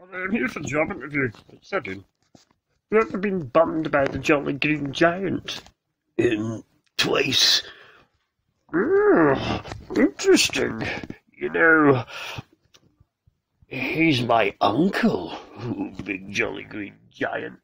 I'm here for a job interview. Second. You ever been bummed by the Jolly Green Giant? In twice. Oh, interesting. You know, He's my uncle, Big Jolly Green Giant.